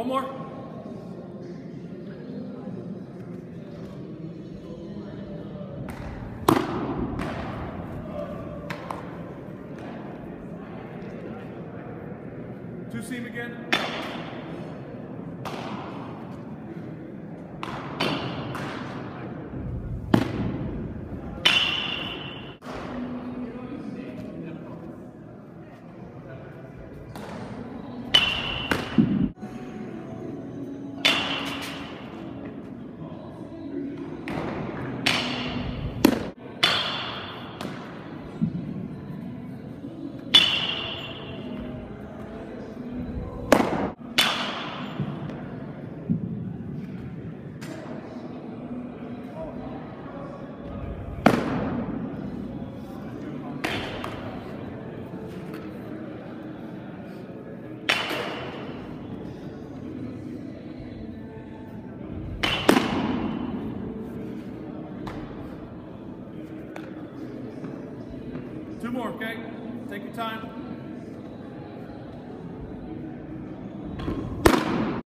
One more. Two seam again. Two more, okay? Take your time.